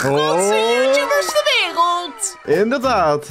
grootste Oh. YouTubers ter wereld. Inderdaad.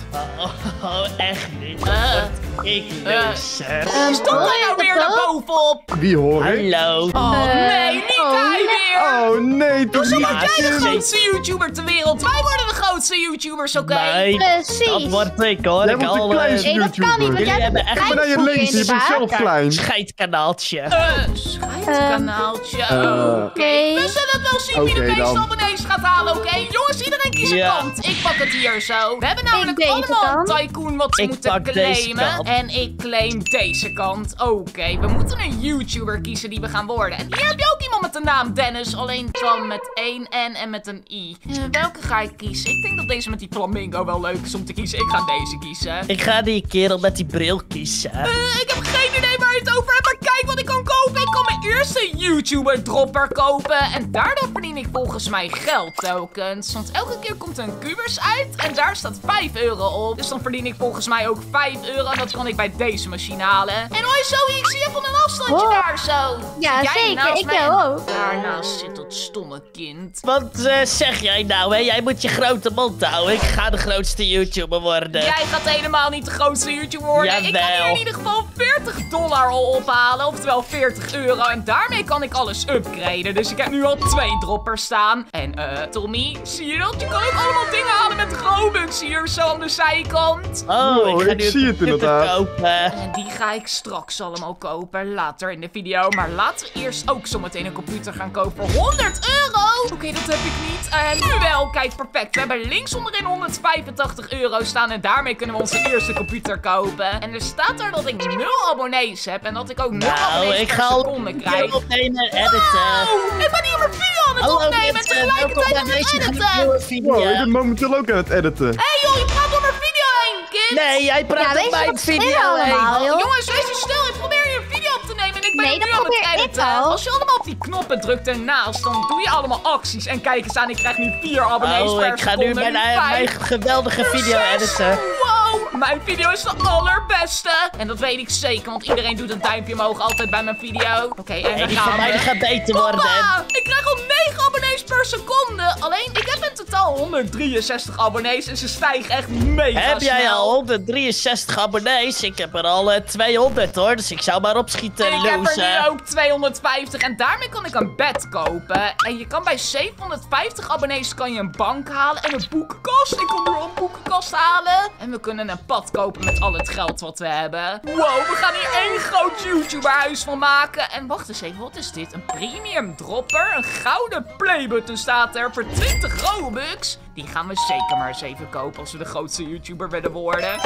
Oh, echt niet. Eh. Ik Eh. loser. Wie stond daar nou weer naar bovenop? Wie hoor ik? Hallo. Oh Eh, nee, niet oh, hij weer. Oh nee, toch Hoezo niet. word jij de grootste YouTuber ter wereld? Wij worden de grootste YouTubers, oké? Nee, dat Precies. word ik hoor. Jij ik wordt de eh, kleinste Nee, dat kan niet, want jij hebben bent echt Ik ben naar je links, je bent zelf klein. scheidkanaaltje. Eh, scheidkanaaltje. Eh. Oké, Nee. we zullen het wel zien wie de Oké, meeste gaat halen, oké? Jongens, iedereen kies een Ja. kant. Ik pak het hier zo. We hebben namelijk allemaal een tycoon wat we Ik moeten pak deze claimen. kant. En ik claim deze kant. Oké, we moeten een YouTuber kiezen die we gaan worden. En hier heb je ook iemand met de naam Dennis. Alleen dan met één N en met een I. Eh, welke ga ik kiezen? Ik denk dat deze met die flamingo wel leuk is om te kiezen. Ik ga deze kiezen. Ik ga die kerel met die bril kiezen. Eh, ik heb geen idee waar je het over hebt, maar kijk wat ik kan kopen. Eerste YouTuber-dropper kopen. En daardoor verdien ik volgens mij geldtokens. Want elke keer komt er een kubus uit en daar staat 5 euro op. Dus dan verdien ik volgens mij ook 5 euro. En dat kan ik bij deze machine halen. En hoi Zoe, ik zie je van een afstandje Oh. daar zo. Ja, jij zeker. Ik jou ook. Daarnaast zit dat stomme kind. Wat eh, zeg jij nou, hè? Jij moet je grote mond houden. Ik ga de grootste YouTuber worden. Jij gaat helemaal niet de grootste YouTuber worden. Ik kan hier in ieder geval 40 dollar al ophalen. Oftewel 40 euro. En daarmee kan ik alles upgraden. Dus ik heb nu al twee droppers staan. En eh, Tommy, zie je dat? Je kan ook allemaal dingen halen met Robux hier zo aan de zijkant. Oh, Wow, ik ga ik zie het inderdaad. kopen. En die ga ik straks allemaal kopen. Later in de video. Maar laten we eerst ook zometeen een computer gaan kopen. voor 100 euro! Oké, dat heb ik niet. En nu wel. Kijk, perfect. We hebben links onderin 185 euro staan. En daarmee kunnen we onze eerste computer kopen. En er staat er dat ik 0 abonnees heb. En dat ik ook 0 Nou, abonnees ik per ga al seconde krijg. meteen editen. Ik ben hier mijn video aan het Hallo opnemen. En mensen, welkom tegelijkertijd aan het editen. Wow, ik ben momenteel ook aan het editen. Hé hey, joh, je praat door mijn video heen, kind. Nee, jij praat Ja, je mijn video allemaal, heen. joh? Jongens, wees eens stil. Ik probeer hier een video op te nemen en ik ben Nee, nu dat aan het editen. al. Als je allemaal op die knoppen drukt ernaast, dan doe je allemaal acties. En kijk eens aan, ik krijg nu vier abonnees Oh, per ik ga nu seconde, mijn, nu eh, mijn vijf. geweldige video Zes. editen. Wow, mijn video is de allerbeste. En dat weet ik zeker, want iedereen doet een duimpje omhoog altijd bij mijn video. Oké, en En daar die gaan van mij we. die gaat beter worden. Ik krijg al 9 per seconde. Alleen, ik heb in totaal 163 abonnees en ze stijgen echt mega Heb jij al 163 abonnees? Ik heb er al eh, 200 hoor, dus ik zou maar opschieten, En ik heb er nu ook 250 en daarmee kan ik een bed kopen. En je kan bij 750 abonnees kan je een bank halen en een boekenkast. Ik nu al een boekenkast halen. En we kunnen een pad kopen met al het geld wat we hebben. Wow, we gaan hier één groot YouTuberhuis van maken. En wacht eens even, wat is dit? Een premium dropper? Een gouden playbutton staat er voor 20 Robux. Die gaan we zeker maar eens even kopen als we de grootste YouTuber willen worden. En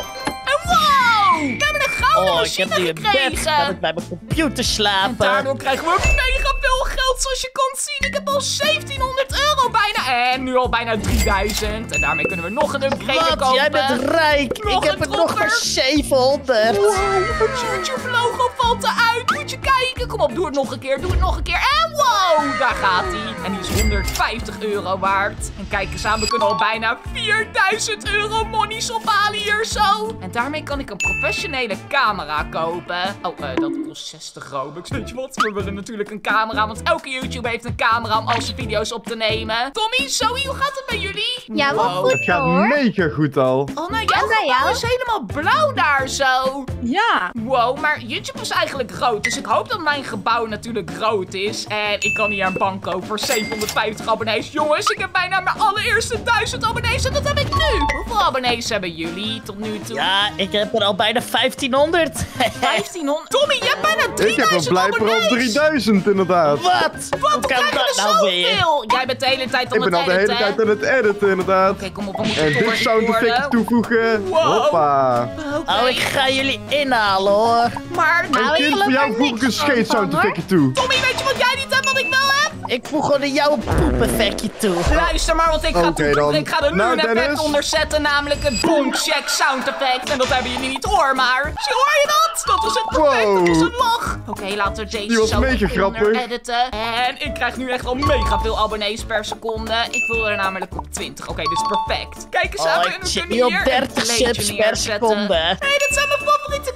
wow! We hebben een gouden Oh, ik heb nu een bed. gekregen. Kan ik bij mijn computer En slapen? daardoor krijgen we mega veel geld, zoals je kan zien. Ik heb al 1700 euro bijna. En nu al bijna 3000. En daarmee kunnen we nog een upgrade Wat? kopen. Jij bent rijk. Nog ik heb er nog maar 700. Wow, het YouTube logo valt eruit. Moet je kijken. Kom op, doe het nog een keer. Doe het nog een keer. En wow, daar gaat hij. En die is 150 euro waard. En kijk eens aan, we kunnen al bijna 4000 euro monies ophalen hier zo. En daarmee kan ik een professionele camera kopen. Oh, eh, dat kost 60 Robux. Weet je wat? We willen natuurlijk een camera, want elke YouTuber heeft een camera om al zijn video's op te nemen. Tommy, Zoe, hoe gaat het bij jullie? Ja, wel Wow. goed Het gaat hoor. mega goed al. Oh, nou, jouw gebouw is helemaal blauw daar zo. Ja. Wow, maar YouTube is eigenlijk groot. Dus ik hoop dat mijn gebouw natuurlijk groot is. En ik kan hier een bank kopen voor 750 abonnees. Jongens, ik heb bijna mijn allereerste 1000 abonnees. En dat heb ik nu. Hoeveel abonnees hebben jullie tot nu toe? Ja, ik heb er al bijna 1500. 1500. Tommy, je hebt bijna 3000 Ik heb er blijkbaar al abonnees. 3000 inderdaad. Wat? Wat, Hoe kan krijg je dat nou weer? zoveel? Jij bent de hele tijd aan Ik ben het al de hele editen, tijd aan het editen inderdaad. Oké, kom op, we moeten En dit sound worden. toevoegen. Wow. Hoppa. Oh, ik ga jullie inhalen hoor. Maar, Nou, ik Kind, voor jou voeg ik een scheet sound hoor. effectje toe. Tommy, weet je wat jij niet hebt wat ik wel heb? Ik voeg gewoon een jouw poepeffectje toe. Luister maar wat ik ga dan. Ik ga er nu Nou, een effect Dennis. onder zetten, namelijk het boomcheck sound effect. En dat hebben jullie niet hoor, maar zie, hoor je dat? Dat is het perfect, dat is Wow. een lach. Oké, laten we deze Die was zo mega onder grappig. editen. En ik krijg nu echt al mega veel abonnees per seconde. Ik wil er namelijk op 20. Oké, dit is perfect. Kijk eens aan, Oh, ik we zit kunnen nu op hier 30 een kleedje subs per neerzetten. seconde. Hé, hey, dit zijn mijn favoriete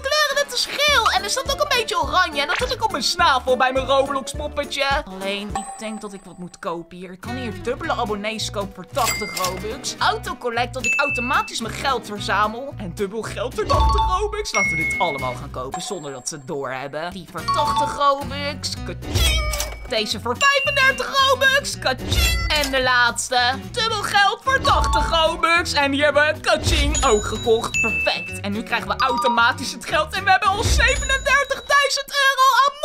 is geel. En er staat ook een beetje oranje. En dat heb ik op mijn snavel bij mijn Roblox poppetje. Alleen, ik denk dat ik wat moet kopen hier. Ik kan hier dubbele abonnees kopen voor 80 Robux. Autocollect, dat ik automatisch mijn geld verzamel. En dubbel geld voor 80 Robux. Laten we dit allemaal gaan kopen zonder dat ze het doorhebben. Die voor 80 Robux. Deze voor 35 Robux. Kaching. En de laatste. Dubbel geld voor 80 Robux. En die hebben we kaching ook gekocht. Perfect. En nu krijgen we automatisch het geld. En we hebben al 37.000 euro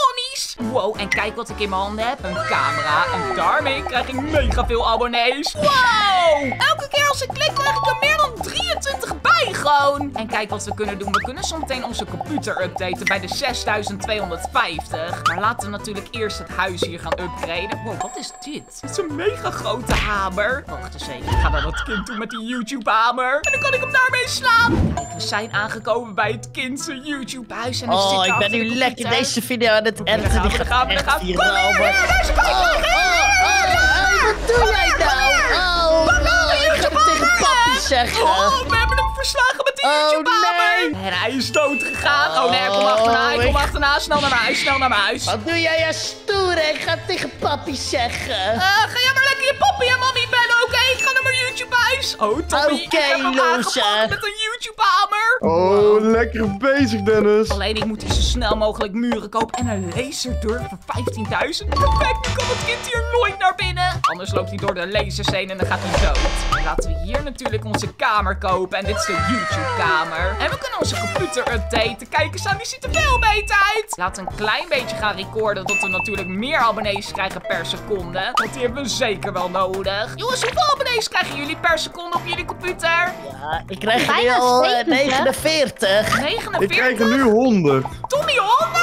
Wow, en kijk wat ik in mijn handen heb. Een camera. En daarmee krijg ik mega veel abonnees. Wow! Elke keer als ik klik krijg ik er meer dan 23 bij gewoon. En kijk wat we kunnen doen. We kunnen zometeen onze computer updaten bij de 6250. Maar laten we natuurlijk eerst het huis hier gaan upgraden. Wow, wat is dit? Dit is een mega grote hamer. Wacht eens even. Ik ga naar dat kind toe met die YouTube hamer. En dan kan ik hem daarmee slaan. Zijn aangekomen bij het kindse YouTube huis. En zit Oh, ik ben de nu lekker deze video aan het editen. gaan Die gaan gaat daar echt gaan we. Kom hier, hier, hier, kijk, Oh, oh, oh, oh, wat doe jij nou? Oh, oh, ik ga het tegen papi zeggen. Oh, we hebben hem verslagen met Oh, YouTube-hamer. nee. En hij is dood gegaan. Oh nee, komt achterna, ik- achterna. Snel naar mijn huis, snel naar mijn huis. Wat doe jij ja stoer? Ik ga het tegen papi zeggen. Eh, ga jij maar lekker je papi en mommy bellen, oké? Ik ga naar mijn YouTube-huis. Oh, Tommy, Oké, aangepakt met een YouTube-hamer. Oh, lekker bezig, Dennis. Alleen ik moet hier zo snel mogelijk muren kopen en een laserdeur voor 15.000. Perfect, nu kan het kind hier nooit naar binnen. Anders loopt hij door de lasers heen en dan gaat hij dood. Laten we hier natuurlijk onze kamer kopen. En dit is de YouTube-kamer. En we kunnen onze computer updaten. Kijk eens aan, die ziet er veel beter uit. Laten we een klein beetje gaan recorden, dat we natuurlijk meer abonnees krijgen per seconde. Want die hebben we zeker wel nodig. Jongens, hoeveel abonnees krijgen jullie per seconde op jullie computer? Ja, ik krijg Bijna al eh, 70. 49. 49? Ik krijg er nu 100. Tommy 100!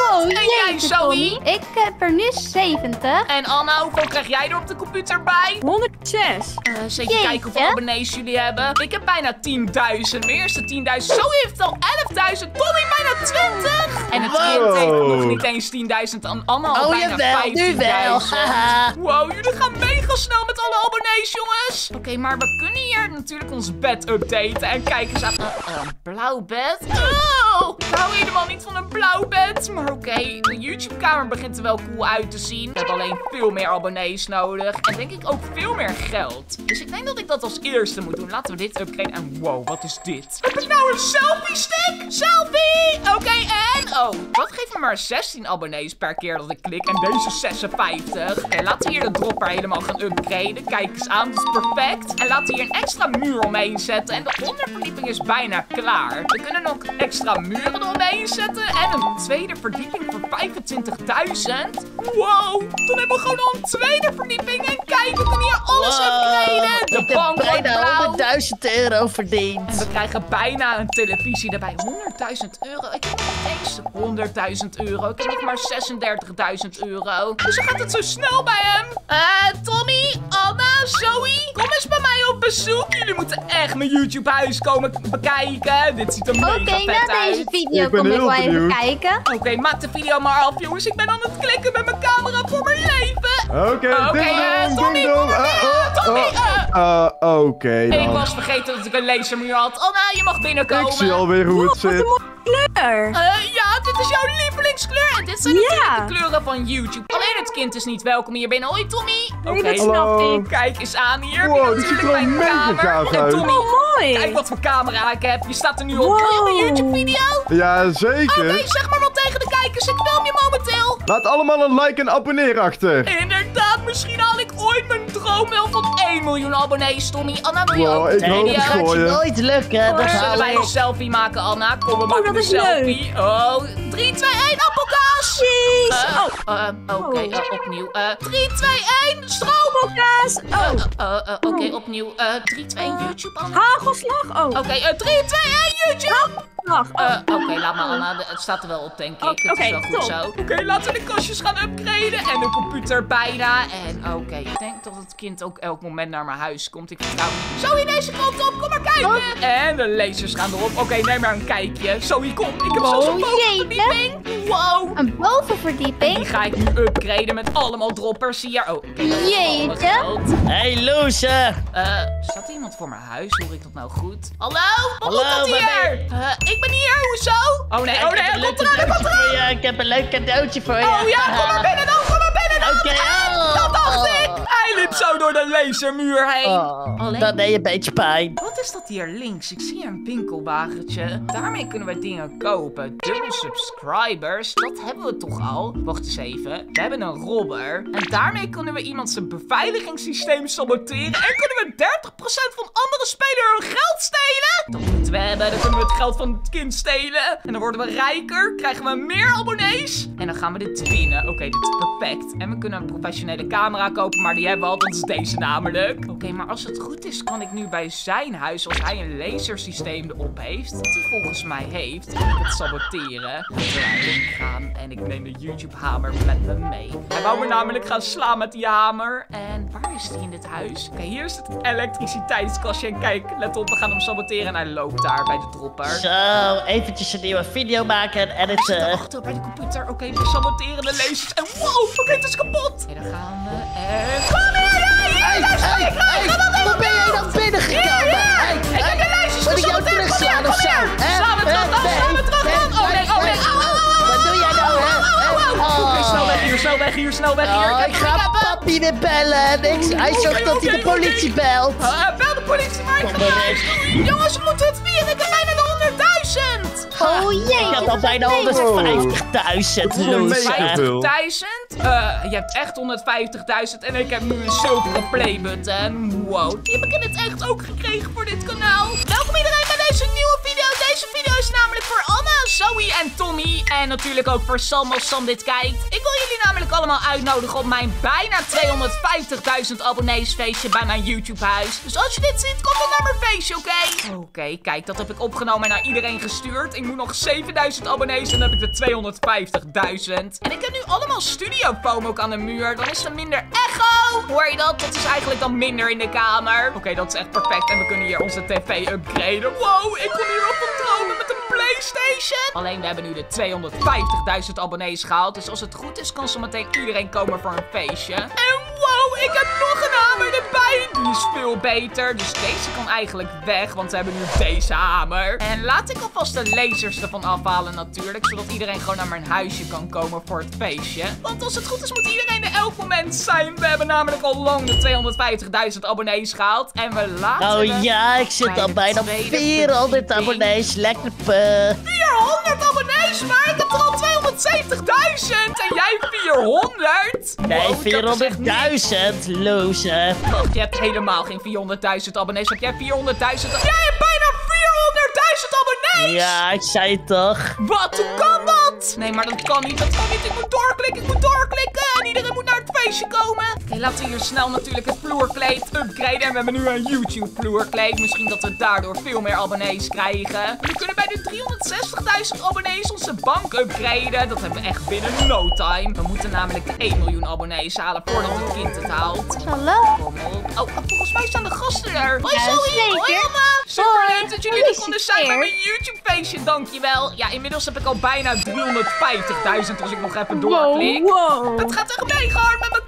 Jij, Zoe? Ik heb er nu 70. En Anna, hoeveel krijg jij er op de computer bij? 106. Eh eens even Jeetje. kijken hoeveel abonnees jullie hebben. Ik heb bijna 10.000. Mijn eerste 10.000. Zo heeft al 11.000. Tommy bijna 20. En het kind heeft nog niet eens 10.000. En Anna al Oh bijna jawel, nu wel. 15.000. Wow, jullie gaan mega snel met alle abonnees, jongens. Oké, maar we kunnen hier natuurlijk ons bed updaten. En kijk eens aan. eh, eh, een blauw bed? Oh, ik hou helemaal niet van een blauw bed. Maar oké, YouTube-kamer begint er wel cool uit te zien. Ik heb alleen veel meer abonnees nodig. En denk ik ook veel meer geld. Dus ik denk dat ik dat als eerste moet doen. Laten we dit upgraden. En wow, wat is dit? Heb ik nou een selfie-stick? Selfie! Oké, en... Oh, dat geeft me maar 16 abonnees per keer dat ik klik. En deze 56. Oké, laten we hier de dropper helemaal gaan upgraden. Kijk eens aan, dat is perfect. En laten we hier een extra muur omheen zetten. En de onderverdieping is bijna klaar. We kunnen ook extra muren omheen zetten. En een tweede verdieping voor 25.000. Wow, dan hebben we gewoon al een tweede verdieping. En kijk, we kunnen hier alles Wow, upgraden. De bank wordt bijna blauw. 100.000 euro verdiend. We krijgen bijna een televisie erbij. 100.000 euro. Ik heb nog eens 100.000 euro. Ik heb nog maar 36.000 euro. Dus dan gaat het zo snel bij hem. Eh, Tommy, Anna, Zoe, kom eens bij mij op bezoek. Jullie moeten echt mijn YouTube-huis komen bekijken. Dit ziet er Oké, mega vet na uit. deze video Ik kom ik wel even kijken. Oké, maak de video maar af, jongens. Ik ben aan het klikken met mijn camera voor mijn leven. Oké, Oké, ding eh, Tommy, ding dong. Ah, binnen. ah, Tommy, Ah, Oké Ik was vergeten dat ik een lasermuur had. Anna, je mag binnenkomen. Ik zie alweer hoe het zit. Kleur. Eh, ja, dit is jouw lievelingskleur. En dit zijn de kleuren van YouTube. Alleen het kind is niet welkom hier binnen. Hoi, Tommy. Oké, Nee, Hallo. snap ik. kijk eens aan hier. Wow, dit ziet er natuurlijk wel mijn mega gaaf uit. Tommy, Oh, mooi. kijk wat voor camera ik heb. Je staat er nu op. Wil je op een. YouTube-video? Ja, Oké, zeker. zeg maar wat tegen de kijkers. Ik film je momenteel. Laat allemaal een like en abonneer achter. Inderdaad, misschien haal ik ooit mijn droom wel van 1 miljoen abonnees, Tommy. Anna, wil je Wow, ook ik hoop dat het gaat je gooien. nooit lukken. Dat Zullen gaan wij we een selfie maken, Anna? Kom, we maken dat een is leuk. selfie. Oh, 3, 2, 1, appelkaas! Eh, Oh, eh, Oké, Oh. eh, opnieuw. Eh 3, 2, 1, stroom! kaas. Oh, Eh, eh, Oké, opnieuw. Eh 3, 2, 1, YouTube, Anna. hagelslag. Oh, Oké, eh 3, 2, 1, YouTube! Oh. Eh, Oké, laat maar, Anna. Het staat er wel op, denk ik. Oh, Het is oké, wel goed top. zo. Oké, laten we de kastjes gaan upgraden. En de computer bijna. En oké, ik denk dat het kind ook elk moment naar mijn huis komt. Ik vertrouw niet. Zo, in deze kant op. Kom maar kijken. En de lasers gaan erop. Oké, neem maar een kijkje. Zoe, kom. Ik heb zelfs een Oh, bovenverdieping. Wow. Een Die bovenverdieping. ga ik nu upgraden met allemaal droppers hier. Oh, oké. Jeetje. Hey, Loesje. Eh, staat er iemand voor mijn huis? Hoor ik dat nou goed? Hallo? Wat Hallo, doet dat hier? Ik ben hier. Hoezo? Oh nee, oh nee, hij komt eraan, hij komt je. Ik heb een leuk cadeautje voor je. Oh ja, kom maar binnen dan, kom maar binnen dan. Oké, En oh. dat dacht ik. Hij liep zo door de lasermuur heen. Oh, Alleen- dat deed je een beetje pijn. Wat is dat hier links? Ik zie een winkelwagentje. Daarmee kunnen we dingen kopen. Dubbel subscribers, dat hebben we toch al? Wacht eens even. We hebben een robber. En daarmee kunnen we iemand zijn beveiligingssysteem saboteren. En kunnen we 30% van andere spelers hun geld stelen? Dat moeten we hebben. Dan kunnen we het geld van het kind stelen. En dan worden we rijker. Krijgen we meer abonnees. En dan gaan we dit winnen. Oké, dit is perfect. En we kunnen een professionele camera kopen. Maar die hebben Dat is deze namelijk. Oké, maar als het goed is, kan ik nu bij zijn huis, als hij een lasersysteem erop heeft, wat hij volgens mij heeft, kan ik het saboteren. Erin gaan en ik neem de YouTube-hamer met me mee. Hij wou me namelijk gaan slaan met die hamer. En waar is die in dit huis? Oké, hier is het elektriciteitskastje. En kijk, let op, we gaan hem saboteren. En hij loopt daar bij de dropper. Zo, eventjes een nieuwe video maken en editen. Achter bij de computer. Oké, we saboteren de lasers. En wow, oké, het is kapot. Oké, daar gaan we. En. Hey, hoe ben jij dan binnengekomen? Hey, Ik heb de lasers Moet ik jou terugslaan hier, of kom zo? Slaan we terug dan, slaan we terug dan. Oh nee, oh nee. au, au, au, Wat doe jij nou, hè? Oké, snel weg Oh. hier, snel weg hier, snel weg hier. Oh, ik ga papi weer bellen. Niks. Hij zorgt dat hij de politie belt. Uh, bel de politie, maar ik ga. Jongens, we moeten het Oh jee. Ik had al bijna 150.000 is wel loser. mega veel. 50.000? Eh, je hebt echt 150.000 en ik heb nu een zilveren playbutton. Wow, die heb ik in het echt ook gekregen voor dit kanaal. Welkom iedereen bij deze nieuwe. Deze video is namelijk voor Anna, Zoe en Tommy. En natuurlijk ook voor Sam als Sam dit kijkt. Ik wil jullie namelijk allemaal uitnodigen op mijn bijna 250.000 abonnees feestje bij mijn YouTube huis. Dus als je dit ziet, kom dan naar mijn feestje, oké? Oké, kijk, dat heb ik opgenomen en naar iedereen gestuurd. Ik moet nog 7000 abonnees en dan heb ik de 250.000. En ik heb nu allemaal studiofoam ook aan de muur. Dan is er minder echo. Hoor je dat? Dat is eigenlijk dan minder in de kamer. Oké, dat is echt perfect. En we kunnen hier onze tv upgraden. Wow, ik kom hier op dromen met een Playstation. Alleen we hebben nu de 250.000 abonnees gehaald. Dus als het goed is, kan zo meteen iedereen komen voor een feestje. En wow, ik heb nog een hamer veel beter. Dus deze kan eigenlijk weg, want we hebben nu deze hamer. En laat ik alvast de lasers ervan afhalen natuurlijk. Zodat iedereen gewoon naar mijn huisje kan komen voor het feestje. Want als het goed is, moet iedereen er elk moment zijn. We hebben namelijk al lang de 250.000 abonnees gehaald. En we laten Oh ja, ik zit bij al bijna tweede 400 verdieping. abonnees. Lekker puh. 400 abonnees, maar ik heb er al 270.000 en jij 400? Nee, Wow, dat is echt niks. 400.000 loser. Wacht, je hebt helemaal geen 400.000 abonnees. Heb jij 400.000? Jij hebt bijna 400.000 abonnees! Ja, ik zei het toch. Wat? Hoe kan dat? Nee, maar dat kan niet. Dat kan niet. Ik moet doorklikken. Ik moet doorklikken. En iedereen moet naar het feestje komen. Oké, laten we hier snel natuurlijk het vloerkleed upgraden. En we hebben nu een YouTube vloerkleed. Misschien dat we daardoor veel meer abonnees krijgen. We kunnen bij de 360.000 abonnees onze bank upgraden. Dat hebben we echt binnen no time. We moeten namelijk de 1 miljoen abonnees halen voordat het kind het haalt. Hallo? Kom op. Oh, volgens mij staan de gasten er. Hoi Ja, Zoe. zeker. Hoi. Super leuk dat jullie er konden zijn bij mijn gefeliciteerd. YouTube feestje. Dankjewel. Ja, inmiddels heb ik al bijna 350.000 als ik nog even doorklik. wow. Het gaat echt mega hard met mijn.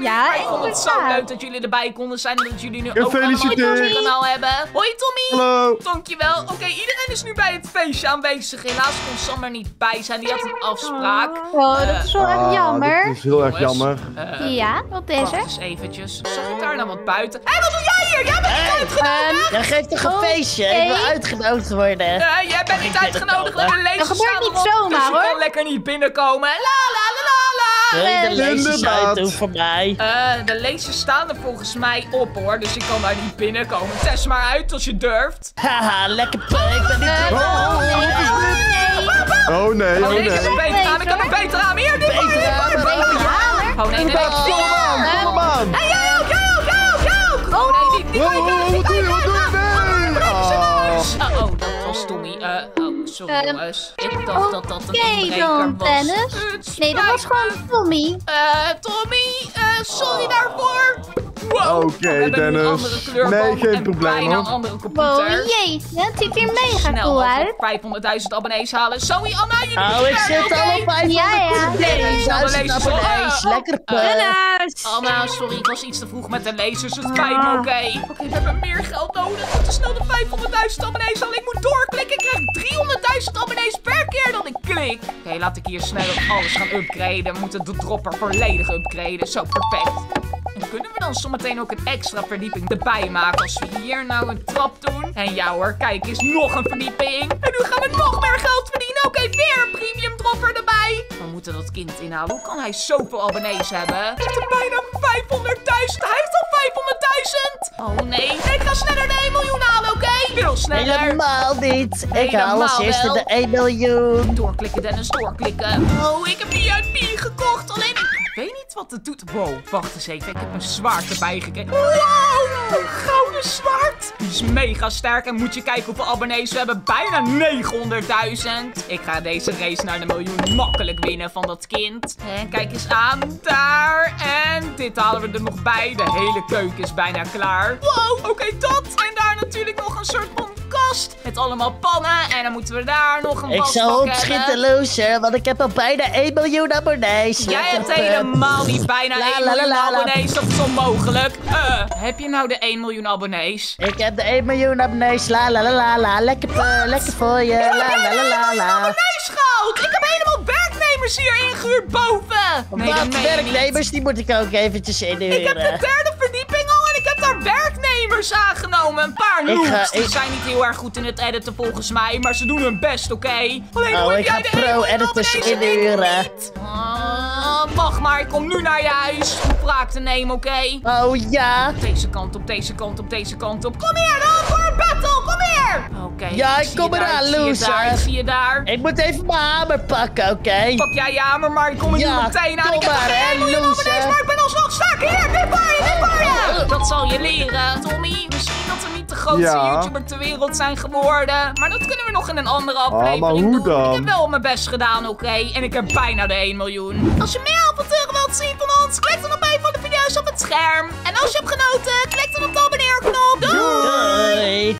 Ja, ik vond het zo leuk dat jullie erbij konden zijn. En dat jullie nu ook een kanaal hebben. Hoi Tommy. Hallo. Dankjewel. Oké, iedereen is nu bij het feestje aanwezig. Helaas kon Sam er niet bij zijn. Die had een afspraak. Oh, dat is wel echt Ah, jammer. Dat is heel erg jammer. eh, Ja, wat is Wacht er? eens eventjes. Zag ik daar nou wat buiten? Hé, wat doe jij hier? Jij bent niet Hey. uitgenodigd. Jij geeft toch een Oh, feestje? Ik wil oké. uitgenodigd worden. Eh, jij bent niet ben uitgenodigd. Dat gebeurt niet zomaar, Dus je kan hoor. lekker niet binnenkomen. La la de lasers Inderdaad. uitdoen voor mij? Eh, de lasers staan er volgens mij op hoor, dus je kan daar niet binnenkomen. Test maar uit als je durft. Haha, lekker puh. Ik ben niet... Eh, Oh, oh, nee, is oh, nee. Oh nee, Oh oh nee, ik heb een nee. beter raam, ik heb een beter raam. Hier, dit Beter raam. Oh nee, nee, nee. Volle maan, volle maan. Hey, jij ook, jij ook, jij ook, jij ook. Oh nee, die, die wat doe je wat doe je? krijgen. Nee. Ah. Oh, oh, dat was Tommy. Eh, oh, sorry Ehm, jongens. Ik dacht dat dat een Oké inbreker dan, was. Dennis. Nee, dat was gewoon Tommy. Eh, Tommy, eh, sorry daarvoor. Wow, Oh Oké, We hebben nu een Dennis. Nee, geen en probleem bijna een andere computer. Wow, jee. Dat ziet er mega Snel cool uit. mogelijk 500.000 abonnees halen. Zoe, Anna, jullie Oh, ik zit al op 500 Ja, ja. Abonnees. abonnees. Oh, Lekker oh, puk. Dennis! Anna, sorry, ik was iets te vroeg met de lasers. Het spijt me, oké? Oké, we hebben meer geld nodig. We moeten snel de 500.000 abonnees halen. Ik moet doorklikken. Ik krijg 300.000 abonnees per keer dat ik klik. Oké, laat ik hier snel alles gaan upgraden. We moeten de dropper volledig upgraden. Zo, perfect. En kunnen we dan zometeen ook een extra verdieping erbij maken als we hier nou een trap doen? En ja hoor, kijk eens, nog een verdieping. En nu gaan we nog meer geld verdienen. Oké, weer een premium dropper erbij. We moeten dat kind inhalen. Hoe kan hij zoveel abonnees hebben? Hij heeft er bijna 500.000. Hij heeft al 500.000. Oh nee. Ik ga sneller de 1 miljoen halen, oké? Veel sneller. Helemaal niet. Ik Helemaal haal als eerste wel. de 1 miljoen. Doorklikken, Dennis, doorklikken. Oh, ik heb VIP gekocht. Alleen ik weet niet wat het doet. Wow, wacht eens even. Ik heb een zwaard erbij gekregen. Wow, een gouden zwaard. Die is mega sterk. En moet je kijken hoeveel abonnees we hebben. Bijna 900.000. Ik ga deze race naar de miljoen makkelijk winnen van dat kind. En kijk eens aan. Daar. En dit halen we er nog bij. De hele keuken is bijna klaar. Wow, oké, dat. En daar natuurlijk nog een soort van kast. Met allemaal pannen. En dan moeten we daar nog een Ik hebben. opschieten, loser, want ik heb al bijna 1 miljoen abonnees. Jij hebt helemaal niet bijna La, 1 la, miljoen la, la. abonnees. Dat is onmogelijk. Eh, heb je nou de 1 miljoen abonnees? Ik heb de 1 miljoen abonnees. La la la la la. Lekker, puk, lekker voor je. La la la la la. Abonnees goud! Ik heb helemaal werknemers hier ingehuurd boven! Nee, Wat werknemers, die moet ik ook eventjes Ik heb de inhuren. derde verdieping al en ik heb daar aangenomen. Een paar noobs. ga- Die ik- zijn niet heel erg goed in het editen volgens mij, maar ze doen hun best, oké? Alleen hoe Oh, heb ik jij ga de 1 miljoen pro-editors inhuren. niet? Ah, wacht maar, ik kom nu naar je huis om wraak te nemen, oké? Oh ja. Deze kant op, deze kant op, deze kant op. Kom hier dan voor een battle, kom hier! Oké. Ja, ik kom eraan, loser. daar, ik zie je daar. Ik moet even mijn hamer pakken, oké? Pak jij je hamer, maar ik kom er Ja, nu meteen aan. kom Ik heb maar, geen hè, 1 miljoen loser. abonnees, maar ik ben alsnog sterk. Hier, dit je, dit je. Dat zal je leren, Tommy. Misschien dat we niet de grootste. YouTuber ter wereld zijn geworden. Maar dat kunnen we nog in een andere ah, aflevering maar hoe. Dan? Ik heb wel mijn best gedaan, oké? En ik heb bijna de 1 miljoen. Als je meer avonturen wilt zien van ons, klik dan op een van de video's op het scherm. En als je hebt genoten, klik dan op de abonneerknop. Doei! Doei.